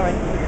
sorry.